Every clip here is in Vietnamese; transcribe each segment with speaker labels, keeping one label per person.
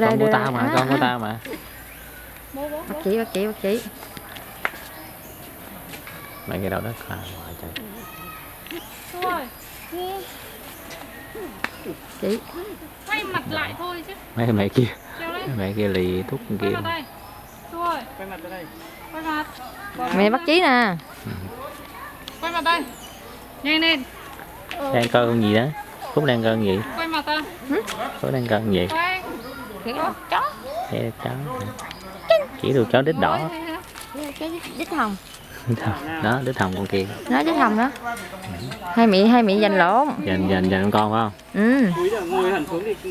Speaker 1: Đây,
Speaker 2: con của
Speaker 1: đây.
Speaker 2: mà
Speaker 1: À,
Speaker 2: con của tao mà
Speaker 1: Bắt chỉ, bắt chỉ, bắt chỉ.
Speaker 2: mẹ cái đầu đất à, ngoại trời
Speaker 1: Chỉ.
Speaker 3: quay mặt lại thôi chứ.
Speaker 2: mấy mẹ kia mẹ kia lì
Speaker 3: quay
Speaker 2: kia
Speaker 3: mặt đây. Rồi,
Speaker 4: quay mặt ra đây
Speaker 3: quay mặt.
Speaker 1: Mẹ bắt chí nè.
Speaker 3: Quay mặt đây. Nhanh lên,
Speaker 2: đang coi con gì đó phúc đang coi con gì
Speaker 3: quay mặt ra.
Speaker 2: phúc đang coi con gì
Speaker 3: Quay.
Speaker 1: Chó.
Speaker 2: Đây, cháu chỉ đồ cháu đít đỏ
Speaker 1: đít hồng.
Speaker 2: đó đít hồng con kia
Speaker 1: Nó đít hồng đó. Hai mẹ, hai mẹ giành lộn.
Speaker 2: dành dành dành con phải không
Speaker 1: Ừ.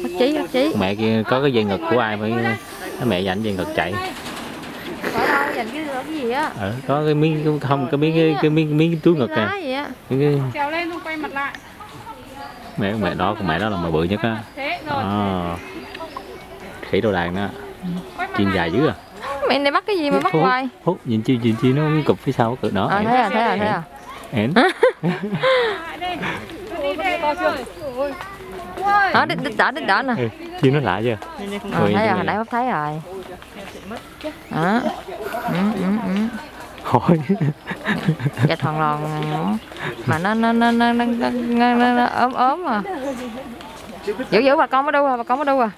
Speaker 1: Bắt chí, bắt chí.
Speaker 2: mẹ kia có cái dây ngực của ai mới cái mẹ dành dây ngực chạy
Speaker 1: giành cái cái gì á?
Speaker 2: ờ, có cái miếng không cái miếng cái, cái miếng miếng túi ngực
Speaker 1: á.
Speaker 2: cái,
Speaker 3: Trèo lên quay mặt lại.
Speaker 2: mẹ mẹ đó con mẹ đó là mẹ bự nhất á à. Khỉ đồ đàn đó chim dài dữ à
Speaker 1: Mẹ này bắt cái gì mà bắt hoài?
Speaker 2: Phúc, nhìn chi nhìn chi nó cục phía sau cực đó
Speaker 1: Ờ, thấy rồi, thấy rồi, thấy rồi.
Speaker 3: Rồi.
Speaker 1: Đó, đít, đít đỏ, đít đỏ nè.
Speaker 2: Chi nó lạ chưa
Speaker 1: Ờ, thấy rồi,
Speaker 2: này.
Speaker 1: hồi nãy bác thấy rồi. Đó. Ừ, ừ, ừ.
Speaker 2: hỏi
Speaker 1: Dạ thòn lòn mà nó nó nó nó, nó, nó, nó, nó, ốm ốm mà giữ giữ bà con mới đu à bà con mới đu à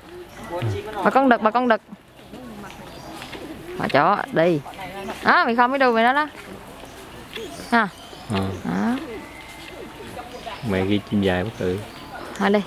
Speaker 1: bà con đực bà con đực. Mà chó đi. Đó mày không mới đu mày đó đó. Ha.
Speaker 2: Ờ,
Speaker 1: đó.
Speaker 2: Mẹ ghi chim dài bất tử
Speaker 1: thôi đi